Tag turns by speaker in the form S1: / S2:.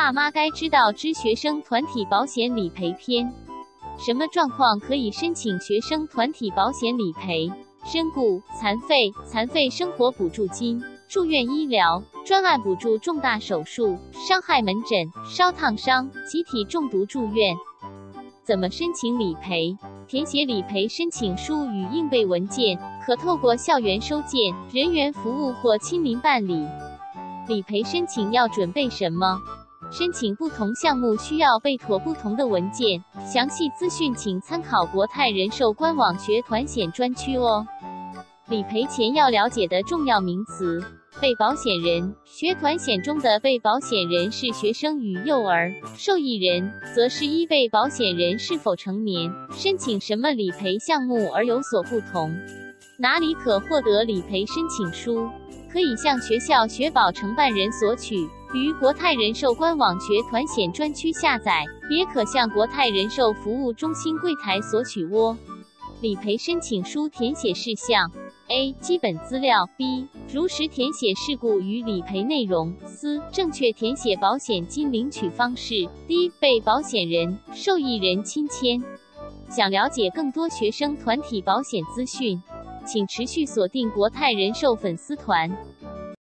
S1: 爸妈该知道之学生团体保险理赔篇。什么状况可以申请学生团体保险理赔？身故、残废、残废生活补助金、住院医疗、专案补助重大手术、伤害门诊、烧烫伤、集体中毒住院。怎么申请理赔？填写理赔申请书与应备文件，可透过校园收件、人员服务或亲临办理。理赔申请要准备什么？申请不同项目需要备妥不同的文件，详细资讯请参考国泰人寿官网学团险专区哦。理赔前要了解的重要名词：被保险人。学团险中的被保险人是学生与幼儿，受益人则是依被保险人是否成年、申请什么理赔项目而有所不同。哪里可获得理赔申请书？可以向学校学保承办人索取。于国泰人寿官网学团险专区下载，也可向国泰人寿服务中心柜台索取喔。理赔申请书填写事项：A. 基本资料；B. 如实填写事故与理赔内容；C. 正确填写保险金领取方式；D. 被保险人、受益人亲签。想了解更多学生团体保险资讯，请持续锁定国泰人寿粉丝团。